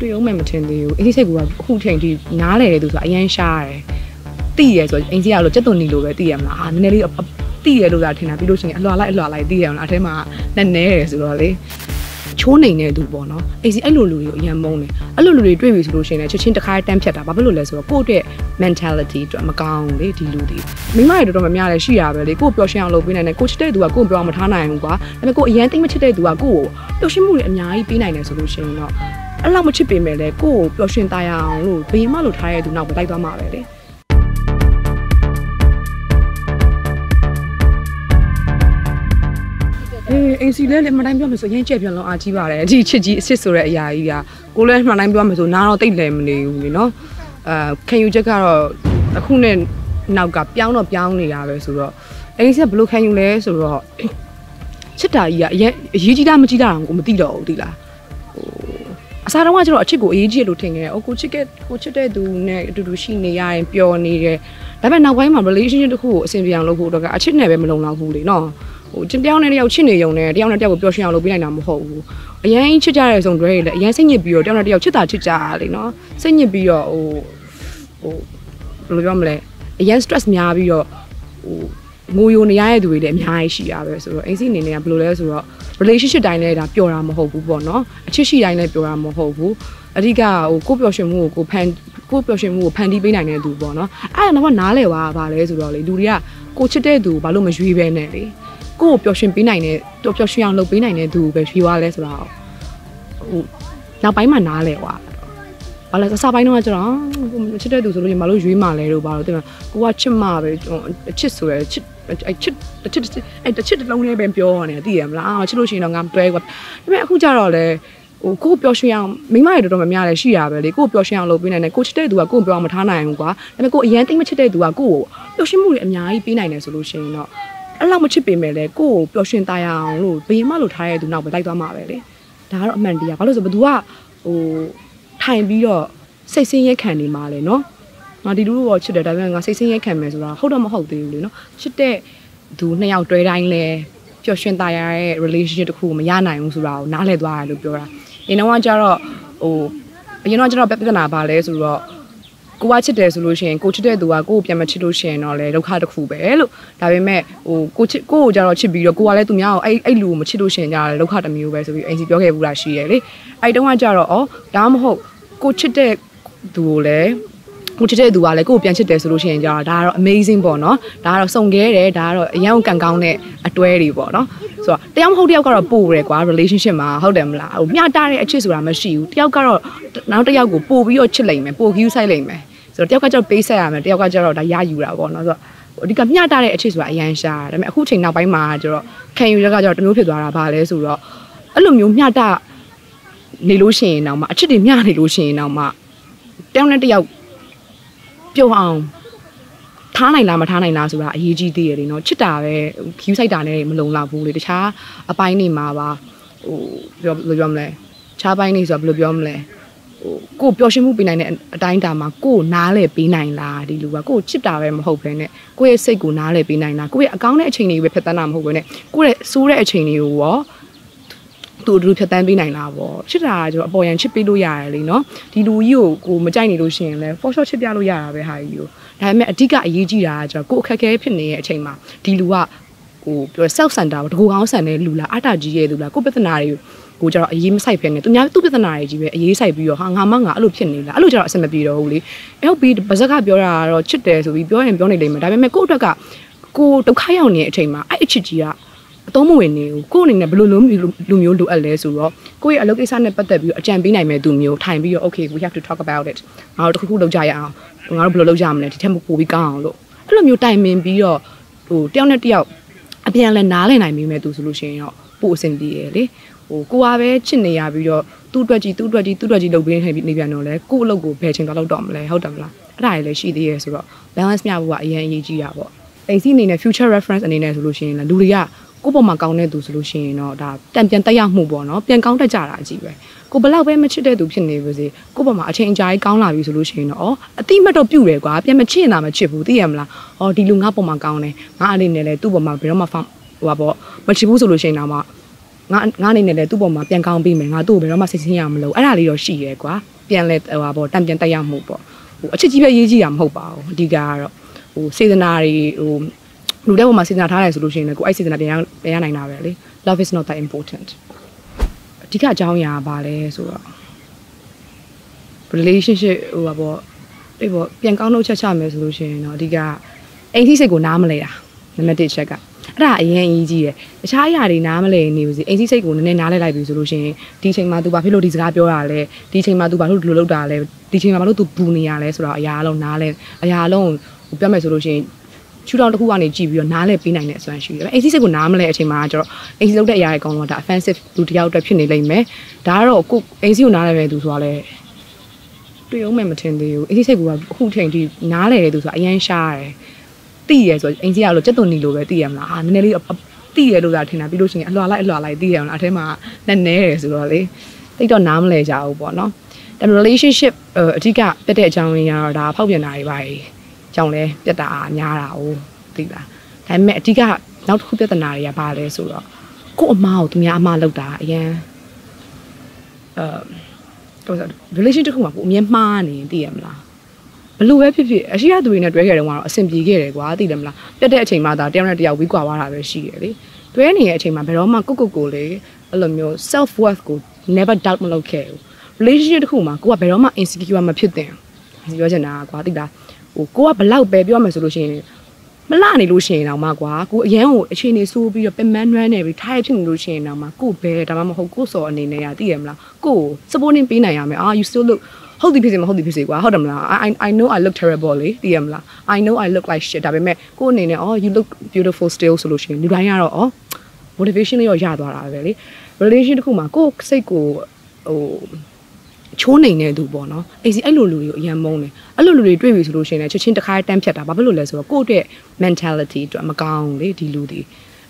တွေ့အောင်မှမထင်သေးဘူးအင်းစိတ်ကအခုချိန်ထိနားလေတဲ့သူဆိုတာအရန်ရှားတယ်တိရယ်ဆိုအင်းစီကလို့စက်သွန်နီလိုပဲတိရမလားဟာနည်းနည်းလေးတိရယ်လို့သာထင်တာပြီးလို့ရှိရင်အလွာလိုက်အလွာလိုက်တိရအောင်လားအထဲမှာနည်းနည်းရယ်ဆိုတော့လေချိုးနေတဲ့သူပေါ့နော်အေးစီအဲ့လိုလူတွေကိုအရင်မုန်းတယ်အဲ့လိုလူတွေတွေ့ပြီဆိုလို့ရှိရင်လည်းချက်ချင်းတစ်ခါတန်းဖြတ်တာဘာဖြစ်လို့လဲဆိုတော့ကိုယ့်အတွက် mentality အတွက်မကောင်းလေဒီလူတွေမိမတွေတော်တော်များများလည်းရှိရပဲလေကိုယ်ပျော်ရွှင်အောင်လုပ်ပေးနိုင်တယ်ကိုချစ်တဲ့သူကကိုယ်ပြောအောင်မထားနိုင်ဘူးကွာဒါပေမဲ့ကိုအရင်တိတ်မချစ်တဲ့သူကကိုယ်ကိုပျော်ရွှင်မှုတွေအများကြီးပေးနိုင်တယ်ဆိုလို့ရှိရင်တော့ အဲ့လောက်မချစ်ပေမဲ့လည်းကိုယ့်ကိုပျော်ရွှင်သားရအောင်လို့ဘယ်မှလို့ထားရတဲ့သူနောက်ပဲလိုက်သွားမှာပဲလေအေးအိမ်စီလဲလည်းမှန်တိုင်းပြောမယ်ဆိုရင်ကျက်ပြန်လုံးအာကြီးပါတယ်အကြီးချစ်ကြီးအစ်စ်ဆိုတဲ့အရာကြီးကကိုလည်းမှန်တိုင်းပြောမယ်ဆိုနားတော့တိတ်လဲမနေဘူးလေနော်အာခံယူချက်ကတော့အခုနဲ့နောက်ကပြောင်းတော့ပြောင်းနေတာပဲဆိုတော့အိမ်စီကဘယ်လိုခံယူလဲဆိုတော့ချစ်တာကြီးကအရင်အရေးကြီးတာမကြီးတာအောင်ကိုမသိတော့ဘူးဒီလား အစားတော့ကကျတော့အချစ်ကိုအရေးကြီးလို့ထင်ခဲ့တယ်။အိုကိုချစ်တဲ့ကိုချစ်တဲ့သူနဲ့အတူတူရှိနေရရင်ပျော်နေတယ်။ဒါပေမဲ့နောက်ပိုင်းမှာ relationship တစ်ခုကိုအဆင်ပြေအောင်လုပ်ဖို့တော့ကအချစ်နဲ့ပဲမလုံလောက်ဘူးလေနော်။ဟိုတယောက်နဲ့တယောက်ချစ်နေုံနဲ့တယောက်နဲ့တယောက်ကိုပျော်ရွှင်အောင်လုပ်ပေးနိုင်တာမဟုတ်ဘူး။အရင်ချစ်ကြတဲ့ဆုံတွဲတွေလည်းအရင်စိတ်ညစ်ပြီးတော့တယောက်နဲ့တယောက်ချစ်တာချစ်ကြရလေနော်။စိတ်ညစ်ပြီးတော့ဟိုဟိုဘယ်လိုပြောမလဲ။အရင် stress များပြီးတော့ဟို ငိုယိုနေရတဲ့သူတွေလည်းအများကြီးရှိရပဲဆိုတော့အိမ်စီအနေနဲ့ကဘယ်လိုလဲဆိုတော့ relationship တိုင်းလည်းဒါပျော်တာမဟုတ်ဘူးပေါ့နော်အချစ်ရှိတိုင်းလည်းပျော်တာမဟုတ်ဘူးအဓိကဟိုကိုပျော်ရွှင်မှုကိုကိုဖန်ကိုပျော်ရွှင်မှုကိုဖန်တီးပေးနိုင်တဲ့သူပေါ့နော်အဲ့ဒါတော့နားလဲပါပါလဲဆိုတော့လေလူတွေကကိုချစ်တဲ့သူဘာလို့မရွေးပဲနဲ့လေကိုကိုပျော်ရွှင်ပေးနိုင်တဲ့ပျော်ရွှင်အောင်လုပ်ပေးနိုင်တဲ့သူပဲရွေးသွားလဲဆိုတော့ဟိုနောက်ပိုင်းမှာနားလဲွာဘာလဲအစားပိုင်းတော့ကျတော့ကိုချစ်တဲ့သူဆိုလို့ရင်ဘာလို့ရွေးမှလဲလို့ဘာလို့တင်မကိုကချစ်မှပဲအချစ်ဆိုရယ်ချစ် အဲချစ်တစ်ချစ်အဲတစ်ချစ်တစ်လုံးလေးပဲပြောရတယ်သိရမလားချစ်လို့ရှိရင်တော့ငါတွဲကွာဒါပေမဲ့အခုကြတော့လေဟိုကိုပျော်ရွှင်အောင်မိမရတော်တော်များများလည်းရှိရပဲလေကိုပျော်ရွှင်အောင်လုပ်ပေးနိုင်တယ်ကိုချစ်တဲ့သူကကိုပျော်အောင်မထားနိုင်ဘူးကွာဒါပေမဲ့ကိုအရန်တိတ်မချစ်တဲ့သူကကိုကိုပျော်ရွှင်မှုတွေအများကြီးပေးနိုင်တယ်ဆိုလို့ရှိရင်တော့အဲ့လောက်မချစ်ပေမဲ့လေကိုကိုပျော်ရွှင်သားရအောင်လို့ဘယ်မှလို့ထားရတဲ့သူနောက်ပဲလိုက်သွားမှာပဲလေဒါကတော့အမှန်တရားဘာလို့ဆိုဘသူကဟိုထိုင်ပြီးတော့စိတ်ဆင်းရဲခံနေမှာလဲနော် ငါဒီလူကိုတော့ချစ်တယ်ဒါပေမဲ့ငါစိတ်ဆင်းရဲခံမယ်ဆိုတာဟုတ်တော့မဟုတ်သေးဘူးလေနော်ချစ်တဲ့သူနှစ်ယောက်တွဲတိုင်းလဲပျော်ရွှင်သားရတဲ့ relationship တစ်ခုကိုမရနိုင်ဘူးဆိုတာကိုနားလည်သွားတယ်လို့ပြောတာအရင်တော့ကျတော့ဟိုအရင်တော့ကျတော့ပြဿနာပါလဲဆိုတော့ကိုကချစ်တယ်ဆိုလို့ရှိရင်ကိုချစ်တဲ့သူကကိုကိုပြန်မချစ်လို့ရှိရင်တော့လေဒုက္ခတစ်ခုပဲလို့ဒါပေမဲ့ဟိုကိုချစ်ကိုကိုကြတော့ချစ်ပြီးတော့ကိုကလည်းသူများကိုအဲ့အဲ့လူကိုမချစ်လို့ရှိရင်ကြတော့ဒုက္ခတစ်မျိုးပဲဆိုပြီးအင်စီပြောခဲ့ဘူးလားရှိရယ်လေအဲ့တုန်းကကြတော့ဩဒါမှမဟုတ်ကိုချစ်တဲ့သူကိုလည်း ကိုချစ်တဲ့သူကလည်းကိုကိုပြန်ချစ်တယ်ဆိုလို့ရှိရင်ကြတော့ဒါကတော့ amazing ပေါ့နော်ဒါကတော့စုံခဲတယ်ဒါကတော့အရန်ကန်ကောင်းတဲ့အတွဲတွေပေါ့နော်ဆိုတော့တယောက်မဟုတ်တယောက်ကတော့ပို့တယ်ကွာ relationship မှာဟုတ်တယ်မလားဟိုမျှတတဲ့အချစ်ဆိုတာမရှိဘူးတယောက်ကတော့နောက်တစ်ယောက်ကိုပို့ပြီးတော့ချစ်လိုက်မယ်ပို့ view ဆိုင်လိုက်မယ်ဆိုတော့တယောက်ကကျတော့ပေးဆက်ရမယ်တယောက်ကကျတော့ဒါရယူတာပေါ့နော်ဆိုတော့အဓိကမျှတတဲ့အချစ်ဆိုတာအရန်ရှားဒါပေမဲ့အခုချိန်နောက်ပိုင်းမှာကျတော့ခံယူရက်ကကျတော့တမျိုးဖြစ်သွားတာဗာလဲဆိုတော့အဲ့လိုမျိုးမျှတနေလို့ရှိရင်တော့မှအချစ်တွေမျှနေလို့ရှိရင်တော့မှတယောက်နဲ့တယောက် ပြုံအောင်ထားနိုင်လားမထားနိုင်လားဆိုတာအရေးကြီးသေးတယ်လေနော်ချစ်တာပဲ view site တာနဲ့မလုံလောက်ဘူးလေတခြားအပိုင်းနေမှာပါဟိုပြောဘယ်လိုပြောမလဲခြားပိုင်းနေဆိုတော့ဘယ်လိုပြောမလဲဟိုကိုပျော်ရွှင်မှုပေးနိုင်တဲ့အတိုင်းတာမှာကိုနားလဲပေးနိုင်လားဒီလူကကိုချစ်တာပဲမဟုတ်ဘဲနဲ့ကိုရဲ့စိတ်ကိုနားလဲပေးနိုင်လားကိုရဲ့အကောင်းတဲ့အချိန်တွေကိုပဲဖြတ်သန်းတာမဟုတ်ဘဲနဲ့ကိုရဲ့ဆိုးတဲ့အချိန်တွေကိုရော သူတို့ဖြတ်တန်းပေးနိုင်လားပေါ့ချစ်တာကကျတော့အပေါ်ရန်ချစ်ပေးလို့ရတယ်လေနော်ဒီလူကြီးကိုကိုမကြိုက်နေလို့ရှိရင်လဲ for sure ချစ်ပြလို့ရတာပဲဟာကြီးကိုဒါပေမဲ့အဓိကအရေးကြီးတာကကျတော့ကိုအခက်အခဲဖြစ်နေတဲ့အချိန်မှာဒီလူကဟိုပြော self center တကူကောင်းဆန်တဲ့လူလားအတာကြီးရဲ့လူလားကိုပြဿနာတွေကိုကျတော့အရေးမဆိုင်ဖ ೇನೆ သူများသူ့ပြဿနာတွေကြီးပဲအရေးဆိုင်ပြီးတော့ဟာငါမငါအဲ့လိုဖြစ်နေလားအဲ့လိုကျတော့အဆင်မပြေတော့ဘူးလေအဲ့ဟုတ်ပြီးပါဇက်ကပြောတာကတော့ချစ်တယ်ဆိုပြီးပြောရင်ပြောနေလိမ့်မယ်ဒါပေမဲ့ကို့အတွက်ကကိုဒုက္ခရောက်နေတဲ့အချိန်မှာအဲ့အချစ်ကြီးက အသုံးမဝင်နေဘူးကို့အနေနဲ့ဘယ်လိုလုံးလူမျိုးလိုအပ်လဲဆိုတော့ကိုယ့်ရဲ့အလုပ်ကိစ္စနဲ့ပတ်သက်ပြီးအကြံပေးနိုင်မဲ့သူမျိုးထိုင်ပြီးတော့ okay we have to talk about it ငါတို့တခုခုလုပ်ကြရအောင်ငါတို့ဘယ်လိုလုပ်ကြမလဲဒီထက်ပိုပြီးကောင်းအောင်လို့အဲ့လိုမျိုးတိုင်ပင်ပြီးတော့ဟိုတယောက်နဲ့တယောက်အပြန်လဲနားလည်နိုင်မိမဲ့သူဆိုလို့ရှိရင်တော့ပိုအဆင်ပြေရလေဟိုကိုကပဲချစ်နေရပြီးတော့သူ့အတွက်ကြီးသူ့အတွက်ကြီးသူ့အတွက်ကြီးလုပ်ပေးနေနေပြန်တော့လဲကို့အလုပ်ကိုဘယ်ချိန်သွားလုပ်တော့မလဲဟုတ်တယ်မလားအဲ့ဒါတွေလည်းရှိသေးရဲ့ဆိုတော့ balance မျှဖို့ကအရင်အရေးကြီးတာပေါ့အိမ်စီအနေနဲ့ future reference အနေနဲ့ဆိုလို့ရှိရင်လည်းလူတွေက ကိုယ့်ပေါ်မှာကောင်းတဲ့သူဆိုလို့ရှိရင်တော့ဒါတံပြန်တက်ရောက်မှုပေါ့နော်ပြန်ကောင်းတတ်ကြတာအကြီးပဲကိုဘလောက်ပဲမချစ်တဲ့သူဖြစ်နေပါစေကိုယ့်ပေါ်မှာအချိန်အကြာကြီးကောင်းလာပြီဆိုလို့ရှိရင်တော့အတိမတ်တော့ပြုတ်တယ်ကွာပြန်မချစ်ရင်သာမချစ်ဘူးသိရမလားအော်ဒီလူငါပေါ်မှာကောင်းတယ်ငါအနေနဲ့လည်းသူ့ပေါ်မှာဘယ်တော့မှဟိုပါပေါ့မချစ်ဘူးဆိုလို့ရှိရင်တော့မှငါငါအနေနဲ့လည်းသူ့ပေါ်မှာပြန်ကောင်းပြီးမယ်ငါသူ့ကိုဘယ်တော့မှစိတ်ဆင်းရမလို့အဲ့ဒါလေးတော့ရှိရဲကွာပြန်လဲဟိုပါပေါ့တံပြန်တက်ရမှုပေါ့ဟိုအချစ်ကြီးပဲရေးကြည့်တာမဟုတ်ပါဘူးအဓိကကတော့ဟိုစေတနာတွေဟို လူတဲ့ပေါ်မှာစေတနာထားတယ်ဆိုလို့ရှိရင်လည်းကိုအဲ့စေတနာပြန်ရပြန်ရနိုင်တာပဲလေ love is not that important အဓိကအကြောင်းအရာကဘာလဲဆိုတော့ relationship ဟိုပါပေါ့အေးပေါ့ပြန်ကောင်းလို့ချက်ချမယ်ဆိုလို့ရှိရင်တော့အဓိကအိမ်ထိစိတ်ကိုနားမလဲတာနံပါတ်1ချက်ကအဲ့ဒါအရင်အရေးကြီးတယ်တခြားအရာတွေနားမလဲနေဘူးစီအိမ်ထိစိတ်ကိုနည်းနည်းနားလဲလိုက်ပြီဆိုလို့ရှိရင်ဒီချိန်မှာ तू ဘာဖြစ်လို့ဒီစကားပြောတာလဲဒီချိန်မှာ तू ဘာလို့ဒီလိုလုပ်တာလဲဒီချိန်မှာဘာလို့ तू ဘူနေရလဲဆိုတော့အရာအလုံးနားလဲအရာအလုံးဟိုပြောမယ်ဆိုလို့ရှိရင် ချူတောင်တစ်ခုကနေကြည့်ပြီးတော့နားလဲပေးနိုင်တဲ့အစွမ်းရှိတယ်။အိမ်စီစိတ်ကိုနားမလဲအချိန်မှာကျတော့အိမ်စီလုပ်တဲ့အရာတွေအကောင်တော့ဒါ offensive လူတစ်ယောက်အတွက်ဖြစ်နေလိမ့်မယ်။ဒါကတော့ကိုအိမ်စီကိုနားလဲပဲသူဆိုတာလဲတွေ့အောင်မှမထင်သေးဘူး။အိမ်စီစိတ်ကအခုချိန်ထိနားလဲတယ်သူဆိုတာအရန်ရှားတယ်။တိရယ်ဆိုအိမ်စီကလို့စက်သွန်နီလိုပဲတိရမလား။အာနည်းနည်းလေးတိရလို့သာထင်တာပြီးလို့ရှိရင်အလွာလိုက်အလွာလိုက်တိရအောင်လားအထဲမှာနဲ့နဲတယ်ဆိုတော့လေတိတ်တော့နားမလဲကြဘူးပေါ့နော်။ဒါပေမဲ့ relationship အဓိကပြတ်တဲ့အကြောင်းရင်းကတော့ဒါဖောက်ပြန်တာတွေပါကြော င့်လဲပြတ်တာများတာ哦သိလားဒါပေမဲ့အဓိကနောက်တစ်ခုပြဿနာတွေကဘာလဲဆိုတော့ကို့အမားကိုသူများအမားလောက်တာအရင်အဲဟို relation တစ်ခုမှာကိုအမြဲမှားနေသိရမလားဘလို့ပဲဖြစ်ဖြစ်အရှိရသူတွေနဲ့တွဲခဲ့တော့ကတော့အဆင်ပြေခဲ့တယ်ကွာသိတယ်မလားပြတ်တဲ့အချိန်မှာဒါတယောက်နဲ့တယောက်ဝီးကွာသွားတာပဲရှိရလေတွဲနေတဲ့အချိန်မှာဘယ်တော့မှကိုကိုကိုလေအဲ့လိုမျိုး self worth ကို never doubt မလုပ်ခဲ့ဘူး relationship တစ်ခုမှာကိုကဘယ်တော့မှ insecure မဖြစ်သင့်ဘူးပြောချင်တာကွာသိလား ဟိုကိုကဘလောက်ပဲပြောမယ်ဆိုလို့ရှိရင်မလှနေလို့ရှိရင်တော့မှကွာကိုအရန်ကိုအခြေအနေဆိုးပြီးတော့ပင်မနှွမ်းနေပြီးထားရဖြစ်နေလို့ရှိရင်တော့မှကိုဘယ်ဒါမှမဟုတ်ကိုစော်အနေနဲ့ရသိရမလားကို supporting ပေးနိုင်ရမယ်အာ you still look ဟုတ်ဒီဖြစ်စေမဟုတ်ဒီဖြစ်စေကွာဟုတ်တယ်မလား I I know I look terrible လေသိရမလား I know I look like shit ဒါပေမဲ့ကိုအနေနဲ့ oh you look beautiful still ဆိုလို့ရှိရင်လူတိုင်းကတော့ oh motivation လေးရောရသွားတာပဲလေ relation တစ်ခုမှာကိုစိတ်ကိုဟို ချိုးနေတဲ့သူပေါ့နော်အဲ့စီအဲ့လိုလူတွေကိုအရင်မုန်းတယ်အဲ့လိုလူတွေတွေ့ပြီဆိုလို့ရှိရင်လည်းချက်ချင်းတစ်ခါတန်းဖြတ်တာဘာဖြစ်လို့လဲဆိုတော့ကိုယ့်အတွက် mentality အတွက်မကောင်းလေဒီလူတွေ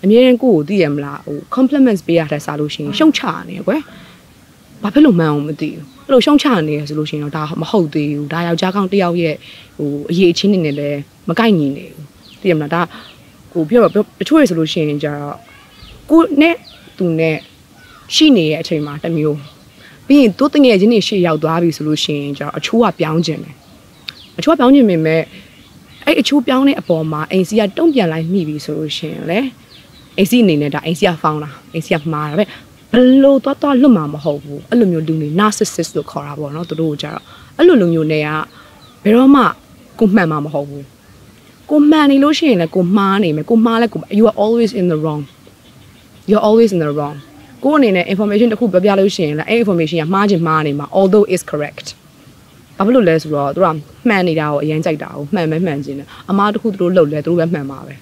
အမြဲတမ်းကိုယ့်ကိုသိရမလားဟို compliments ပေးရတဲ့စားလို့ရှိရင်ရှုံချနေကွယ်ဘာဖြစ်လို့မှန်းအောင်မသိဘူးအဲ့လိုရှုံချနေရဆိုလို့ရှိရင်တော့ဒါမဟုတ်သေးဘူးဒါယောက်ျားကောင်းတစ်ယောက်ရဲ့ဟိုအရေးအချင်းနေနဲ့လည်းမကိုက်ညီနေဘူးသိရမလားဒါဟိုပြောပြောတချို့ရဆိုလို့ရှိရင်ကြတော့ကိုနဲ့သူနဲ့ရှိနေတဲ့အချိန်မှာတမျိုး ပြီးရင်သူတငယ်ချင်းတွေရှေ့ရောက်သွားပြီဆိုလို့ရှိရင်ကျတော့အချိုးကပြောင်းကျင်တယ်အချိုးကပြောင်းကျင်ပေမဲ့အဲ့အချိုးပြောင်းတဲ့အပေါ်မှာအိမ်စီကတုံ့ပြန်လိုက်မိပြီဆိုလို့ရှိရင်လေအိမ်စီအနေနဲ့ဒါအိမ်စီကဖောင်းတာအိမ်စီကမှားတာပဲဘလို့သွားသွားလွတ်မှာမဟုတ်ဘူးအဲ့လိုမျိုးလူတွေ narcissist လို့ခေါ်တာပေါ့နော်သူတို့ကကြတော့အဲ့လိုလူမျိုးတွေကဘယ်တော့မှကိုမှန်မှာမဟုတ်ဘူးကိုမှန်နေလို့ရှိရင်လည်းကိုမှားနေမယ်ကိုမှားလဲကို you are always in the wrong you're always in the wrong ကိုယ်အနေနဲ့ information တစ်ခုပြောပြလို့ရှိရင်လည်းအဲ့ information ကမှားချင်မှားနေမှာ although is correct ဘာဖြစ်လို့လဲဆိုတော့သူကမှန်နေတာကိုအရင်ကြိုက်တာကိုမှန်ပဲမှန်ခြင်းတယ်အမားတစ်ခုသူတို့လှုပ်လဲသူတို့ပဲမှန်ပါပဲ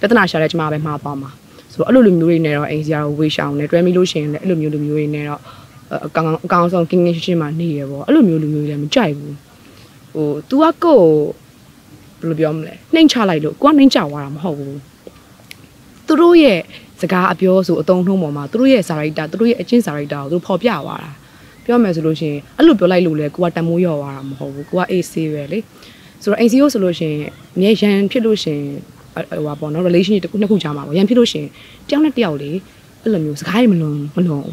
ပြဿနာရှာတဲ့ကျမပဲမှားပါမှာဆိုတော့အဲ့လိုလူမျိုးတွေနဲ့တော့အိမ်စီယာကိုဝေးရှောင်နေတွဲမိလို့ရှိရင်လည်းအဲ့လိုမျိုးလူမျိုးတွေနဲ့တော့အကောင်အကောင်ဆုံးကင်းကင်းရှင်းရှင်းမှနေရပေါ့အဲ့လိုမျိုးလူမျိုးတွေလည်းမကြိုက်ဘူးဟို तू ကကိုဘယ်လိုပြောမလဲနှိမ်ချလိုက်လို့ကိုကနှိမ်ချသွားတာမဟုတ်ဘူးသူတို့ရဲ့ စကားအပြောဆိုအတုံးနှုံးပေါ်မှာသူတို့ရဲ့စာရိုက်တာသူတို့ရဲ့အချင်းစာရိုက်တာကိုသူတို့ဖော်ပြသွားတာပြောမယ်ဆိုလို့ရှိရင်အဲ့လိုပြောလိုက်လို့လေကိုကတမိုးရော်သွားတာမဟုတ်ဘူးကိုကအေးဆေးပဲလေဆိုတော့ NCO ဆိုလို့ရှိရင်အမြဲရန်ဖြစ်လို့ရှိရင်ဟိုပါပေါ့နော် relationship တစ်ခုနှစ်ခုကြားမှာပေါ့ရန်ဖြစ်လို့ရှိရင်တယောက်နဲ့တယောက်လေအဲ့လိုမျိုးစကားတွေမလွန်မလွန်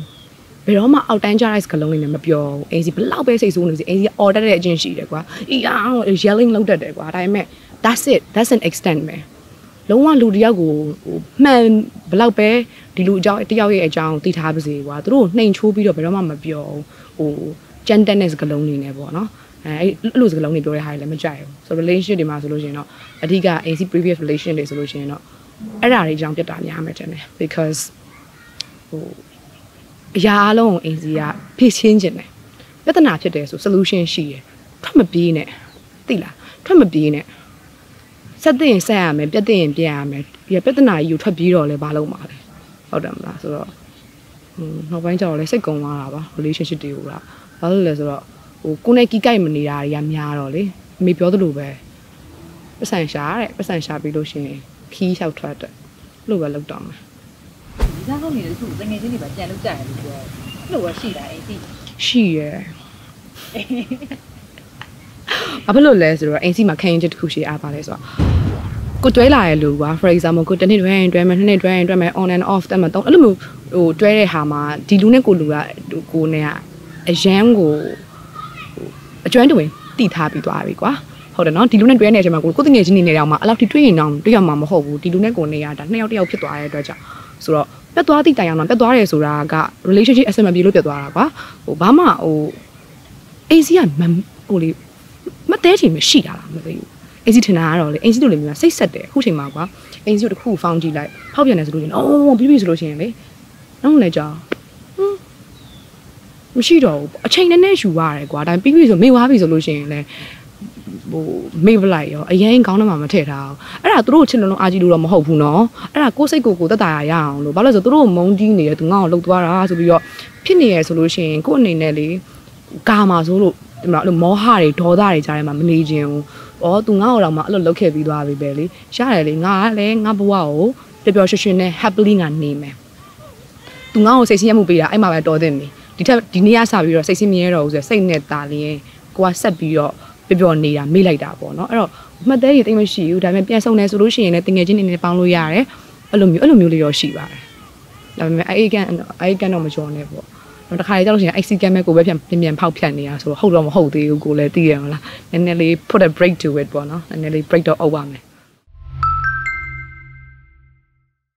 ဘယ်တော့မှအောက်တန်းကြတဲ့စကားလုံးတွေနဲ့မပြောဘူး။ AC ဘလောက်ပဲစိတ်ဆိုးနေစီ AC order တဲ့အချင်းရှိတယ်ကွာ။ ER yelling လုပ်တတ်တယ်ကွာ။ဒါပေမဲ့ that's it that's an extent ပဲ။ လုံးဝလူတယောက်ကိုဟိုမှန်ဘလောက်ပဲဒီလူအကြောင်းတယောက်ရဲ့အကြောင်းသိထားပါစေကွာ။သူတို့နှိမ်ချိုးပြီးတော့ဘယ်တော့မှမပြောဘူး။ဟိုကြမ်းတက်တဲ့စကားလုံးတွေနဲ့ပေါ့နော်။အဲအဲ့လိုစကားလုံးတွေပြောတဲ့ဟာတွေလည်းမကြိုက်ဘူး။ဆို relationship တွေမှာဆိုလို့ရှိရင်တော့အဓိက AC previous relationship တွေဆိုလို့ရှိရင်တော့အဲ့ဓာတွေအကြောင်းပြတ်တာများမယ်တဲ့ because ဟိုအရာအလုံးကိုအင်စီကဖြည့်ချင်းခြင်းတယ်ပြဿနာဖြစ်တယ်ဆို solution ရှိတယ်ထွက်မပြေးနဲ့သိလားထွက်မပြေးနဲ့ ဆက်တဲ့ရင်ဆက်ရမယ်ပြတ်တဲ့ရင်ပြတ်ရမယ်ပြီးပြဿနာကြီးကိုထွက်ပြေးတော့လဲဘာလုပ်မှာလဲဟုတ်တယ်မလားဆိုတော့ဟိုနောက်ပိုင်းကျတော့လဲစိတ်ကုံသွားတာပါ relationship တွေကဘာလို့လဲဆိုတော့ဟိုကိုနဲ့ကီးကိုက်မနေတာတွေကများတော့လေအမေပြောသလိုပဲပတ်စံရှာတဲ့ပတ်စံရှာပြီးလို့ရှိရင်ခီးလျှောက်ထွက်တယ်လို့ပဲလုပ်တော့မှာဒီစားကောင်းနေတဲ့သူတငယ်ချင်းတွေပါကြံလို့ကြတယ်လို့ပြောတယ်အဲ့လိုပဲရှိတာအဲ့ဒီရှိရယ် ဘာဖြစ်လို့လဲဆိုတော့အိမ်စီမှာခံရင်ချက်တစ်ခုရှိအားပါလဲဆိုတော့ကိုတွဲလာရဲ့လူကွာ for example ကိုတစ်နှစ်တွဲရင်တွဲမယ်နှစ်နှစ်တွဲရင်တွဲမယ် on and off တက်မှာတော့အဲ့လိုမျိုးဟိုတွဲတဲ့ဟာမှာဒီလူနဲ့ကိုလူကကိုနဲ့ကအရန်ကိုအကျွမ်းတူဝင်တိထားပြီးသွားပြီကွာဟုတ်တယ်နော်ဒီလူနဲ့တွဲနေတဲ့အချိန်မှာကိုကိုတငယ်ချင်းနေနေတော့မှအဲ့လောက်ထိတွေးရင်တော့တွေ့ရမှာမဟုတ်ဘူးဒီလူနဲ့ကိုနေရတာနှစ်ယောက်တစ်ယောက်ဖြစ်သွားတဲ့အတွက်ကြောင့်ဆိုတော့ပြတ်သွားသည့်တိုင်အောင်တော့ပြတ်သွားတယ်ဆိုတာက relationship အဆင်မပြေလို့ပြတ်သွားတာကွာဟိုဘာမှဟိုအေးစီကမဟိုလေ မတဲချင်မရှိတာလားမသိဘူးအေးစီထင်တာကတော့လေအင်စီတို့လေမျိုးစိတ်ဆက်တယ်အခုချိန်မှာကွာအင်စီတို့တစ်ခုဖောင်းကြည့်လိုက်ဖောက်ပြန်တယ်ဆိုလို့ရှင်အော်ပြီးပြီဆိုလို့ရှင်လေနောက်လည်းကြာဟွန်းမရှိတော့ဘူးအချိန်နဲ့နဲ့ယူရတယ်ကွာဒါပြီးပြီဆိုမေ့သွားပြီဆိုလို့ရှင်လေဟိုမေ့ပလိုက်ရောအရင်ကောင်းတော့မှမထည့်ထားအောင်အဲ့ဒါသူတို့ချစ်လုံးလုံးအားကြီးလို့တော့မဟုတ်ဘူးနော်အဲ့ဒါကိုယ်စိတ်ကိုကိုယ်တက်တာရအောင်လို့ဘာလို့လဲဆိုသူတို့မုန်းကြီးနေတယ်သူငါ့ကိုလှုပ်သွားတာဆိုပြီးတော့ဖြစ်နေရဆိုလို့ရှိရင်ကိုယ့်အနေနဲ့လေကာမှာဆိုလို့ ဒီမှာအဲ့လိုမောဟတွေဒေါသတွေကြားထဲမှာမနေခြင်းဘူး။အော်သူငါ့ကိုတော့မှအဲ့လိုလုပ်ခဲ့ပြီးသွားပြီပဲလေ။ရတယ်လေငါကလည်းငါဘဝကိုပျော်ပျော်ရွှင်ရွှင်နဲ့ happily ငါနေမယ်။သူငါ့ကိုစိတ်ဆင်းရဲမှုပေးတာအဲ့မှာပဲတော်တဲ့နေ။ဒီထက်ဒီနေ့ကစပြီးတော့စိတ်ဆင်းရဲတော့ဘူးဆိုစိတ်နဲ့တာလင်းကိုကဆက်ပြီးတော့ပျော်ပျော်နေတာမေ့လိုက်တာပေါ့နော်။အဲ့တော့မှတ်သေးရတိတ်မရှိဘူး။ဒါပေမဲ့ပြန်ဆုံနေဆိုလို့ရှိရင်လည်းတငယ်ချင်းနေနေပေါင်းလို့ရတယ်။အဲ့လိုမျိုးအဲ့လိုမျိုးလေးတော့ရှိပါတယ်။ဒါပေမဲ့အဲ့ကန်အဲ့ကန်တော့မကြောနဲ့ပေါ့။ တော့တစ်ခါလေကြောက်လို့ရှိရင် IC ကမ်းမဲ့ကိုပဲပြန်ပြန်ပြန်ဖောက်ဖြတ်နေတာဆိုတော့ဟုတ်တော့မဟုတ်သေးဘူးကိုလည်းသိရမလားနည်းနည်းလေး put a break to it ပေါ့နော်နည်းနည်းလေး break တော့အုပ်ပါမယ်